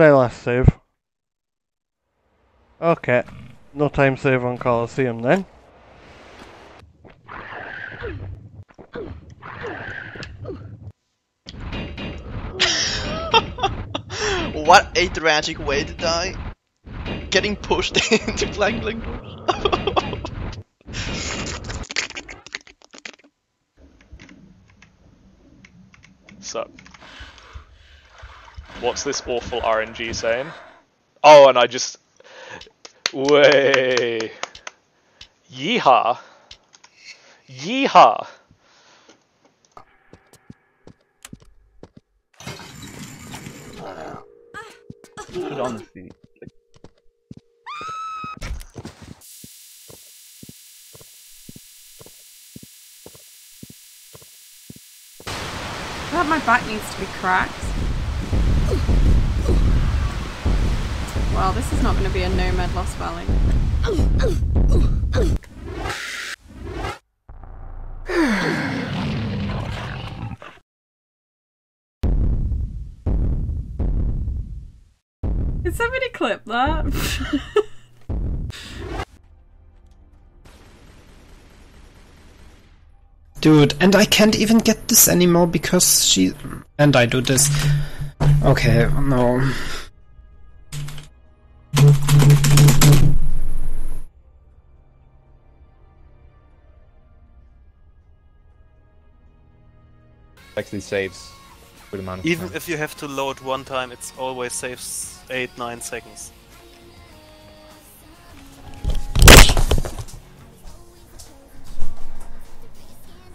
I last save? Okay. No time save on Colosseum then. what a tragic way to die. Getting pushed into Clangling Sup? What's this awful RNG saying? Oh, and I just... Way. Yeehaw. Yeehaw. Should honestly I my back needs to be cracked. Well, this is not going to be a Nomad Lost Valley. Did somebody clip that? Dude, and I can't even get this anymore because she... And I do this. Okay, no. Actually saves good amount of Even time. if you have to load one time, it's always saves 8-9 seconds.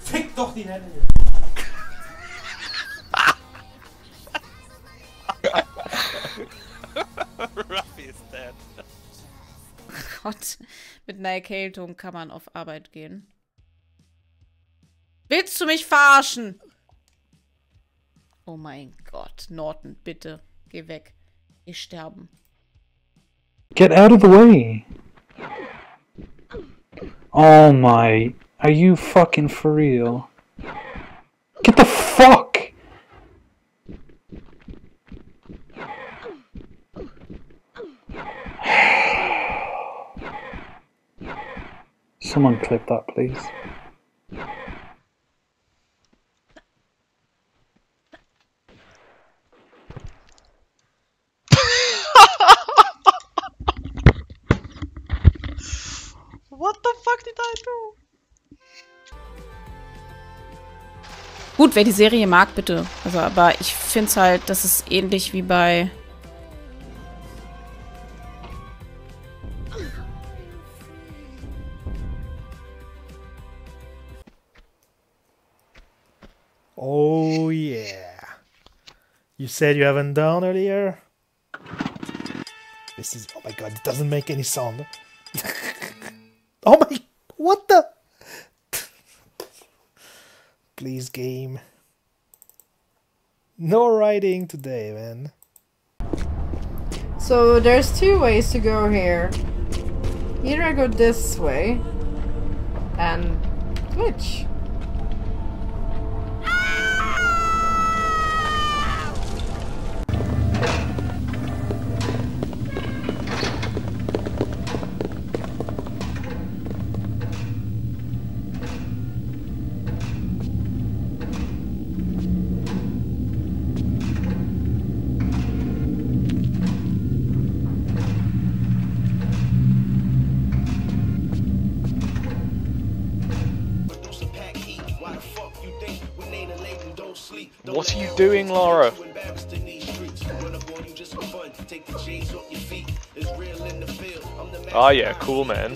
Fick doch die Hände! Gott, mit einer Erkältung kann man auf Arbeit gehen. Willst du mich verarschen? Oh mein Gott, Norton, bitte, geh weg. Geh sterben. Get out of the way! Oh my... Are you fucking for real? Get the fuck! Someone clip that, please. What the fuck did I do? Gut, wer die Serie mag, bitte. Also, aber ich finde es halt, das ist ähnlich wie bei. You said you haven't done earlier? This is oh my god, it doesn't make any sound. oh my what the Please game. No writing today, man. So there's two ways to go here. Either I go this way and which? Doing, Lara? Ah, yeah, cool, man.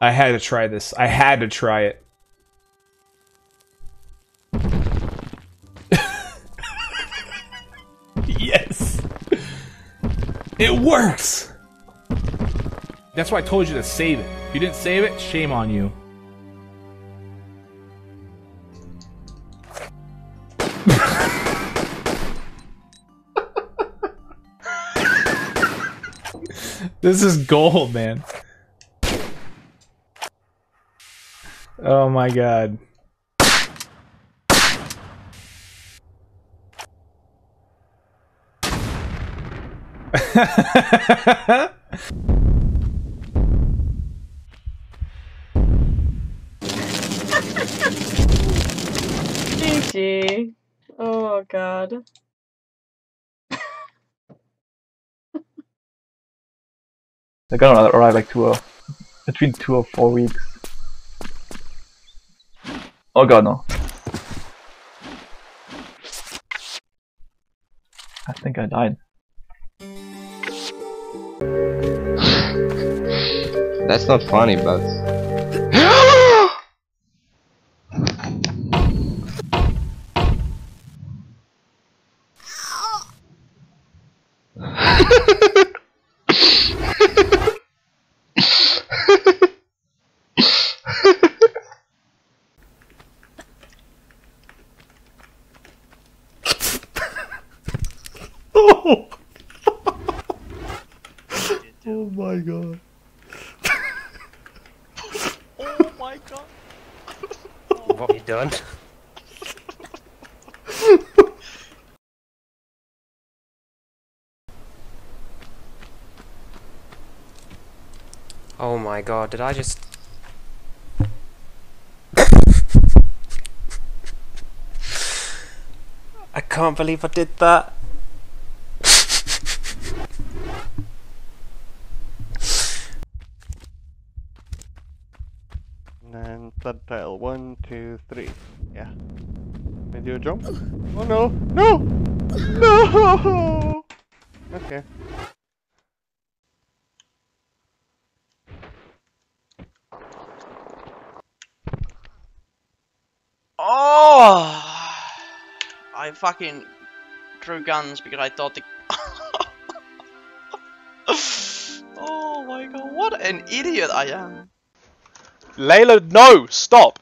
I had to try this. I had to try it. yes! It works! That's why I told you to save it. If you didn't save it, shame on you. This is gold, man. Oh my god. GG. Oh god. They're gonna arrive like two or between two or four weeks. Oh god, no. I think I died. That's not funny, but Oh! oh my god. Oh my god. What have you done? oh my god, did I just... I can't believe I did that. Subtitle one, two, three. Yeah. Can I do a jump? Oh no! No! No! Okay. Oh! I fucking drew guns because I thought the. oh my god, what an idiot I am. Layla, no! Stop!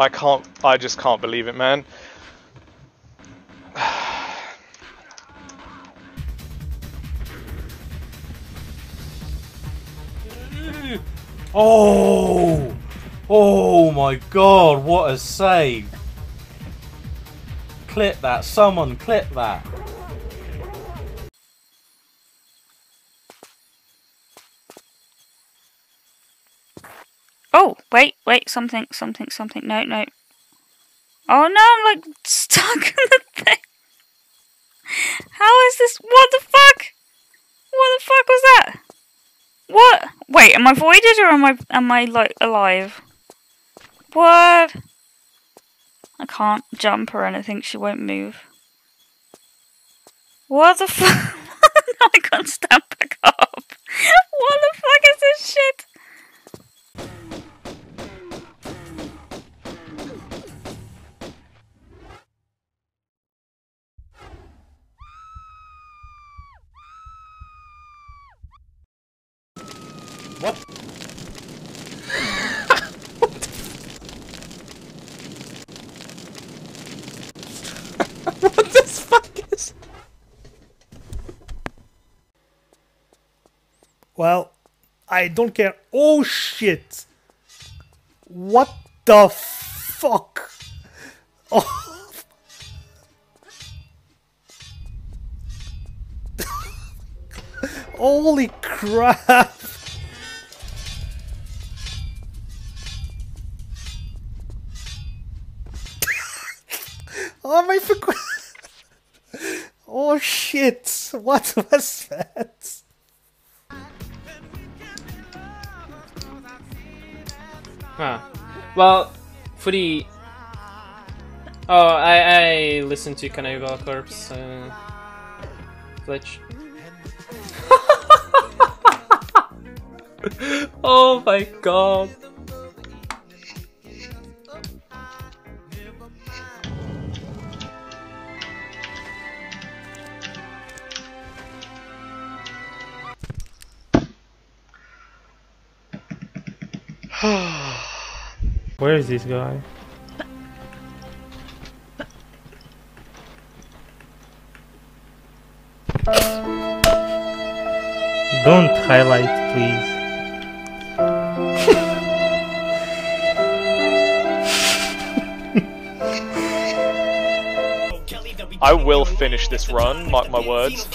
I can't, I just can't believe it, man. Oh! Oh my god, what a save! Clip that, someone clip that. Wait, wait, something, something, something. No, no. Oh no, I'm like stuck in the thing. How is this? What the fuck? What the fuck was that? What? Wait, am I voided or am I am I like alive? What? I can't jump or anything. She won't move. What the fuck? I can't stand back up. What the fuck is this shit? What? what fuck is? Well, I don't care. Oh shit! What the fuck? Oh. Holy crap! Oh my fuck! Oh shit! What was that? Huh. Well, fordi Oh, I I listened to Cannibal Corpse uh, glitch. oh my god. Where is this guy? Don't highlight, please. I will finish this run, mark my words.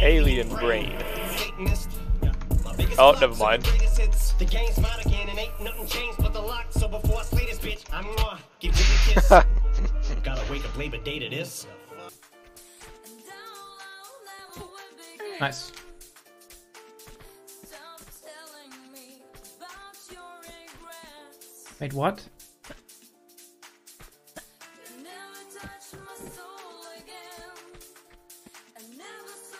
Alien brain. Oh, never mind. The game's mine again and ain't nothing changed but the lock. So before I slay this bitch, I'm gonna give you a kiss. Gotta wake up Labor Day to this. Nice. Wait, what?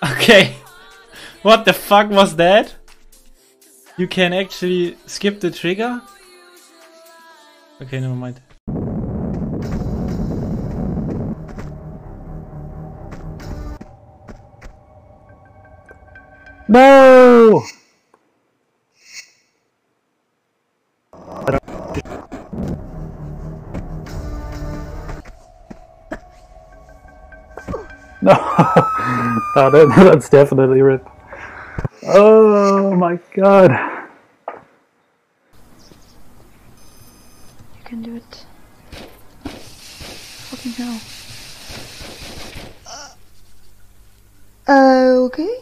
Okay. What the fuck was that? You can actually skip the trigger? Okay, never mind. No! No, no that, that's definitely rip. Oh my god. You can do it. Fucking hell. Uh, okay.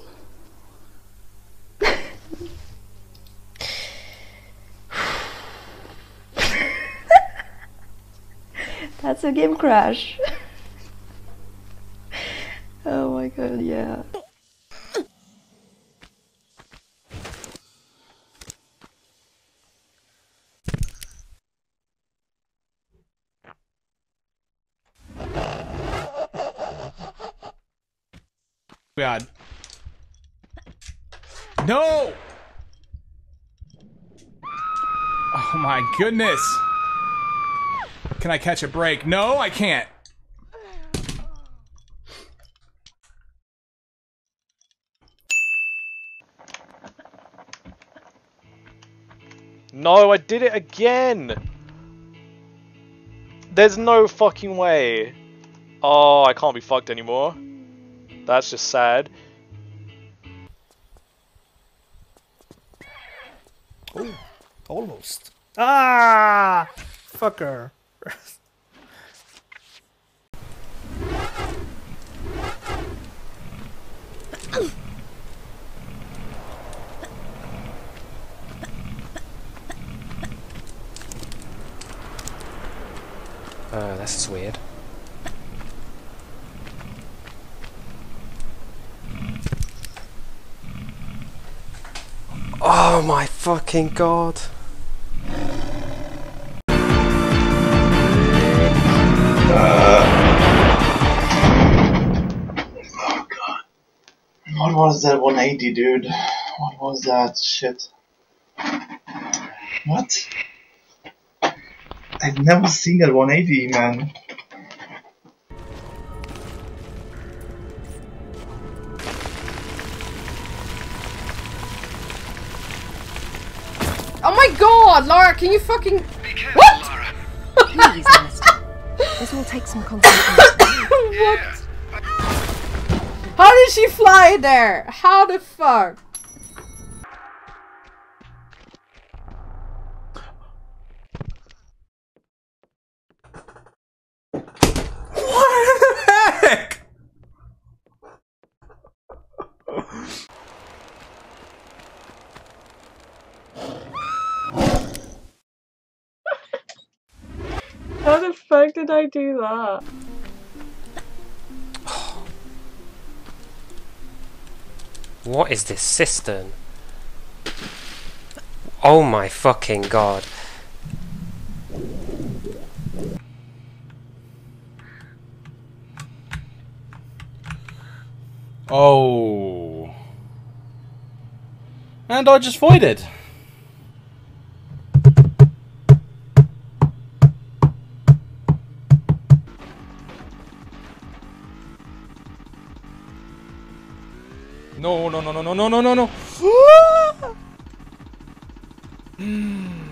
That's a game crash. oh my god, yeah. God. No! Oh my goodness. Can I catch a break? No, I can't. No, I did it again! There's no fucking way. Oh, I can't be fucked anymore. That's just sad. Oh, almost. Ah! Fucker. Oh, this is weird. Oh my fucking god. What was that 180, dude? What was that shit? What? I've never seen that 180, man. Lara, can you fucking. Careful, What? Please, Ernest. This will take some concentration. what? How did she fly there? How the fuck? What the heck? How the fuck did I do that? What is this cistern? Oh my fucking god. Oh. And I just voided. No, no, no, no, no, no, no, no, no.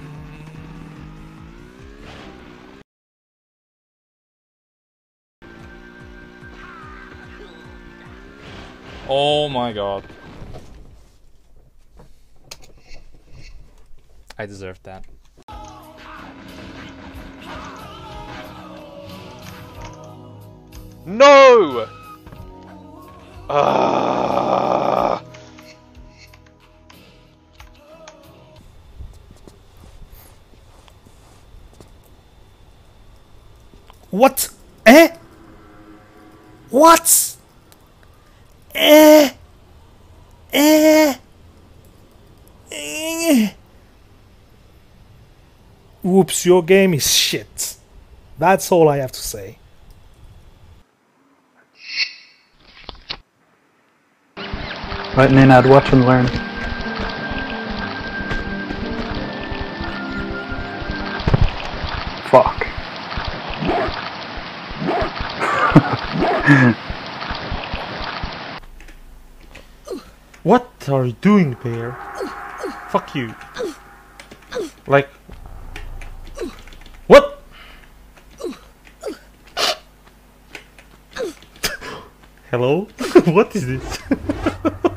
Oh my god. I deserved that. No! Ah. What? Eh? What? Eh? Eh? Eh? Whoops, your game is shit. That's all I have to say. Right, Nenad, watch and learn. Fuck. What are you doing there? Fuck you. Like. What? Hello? what is this?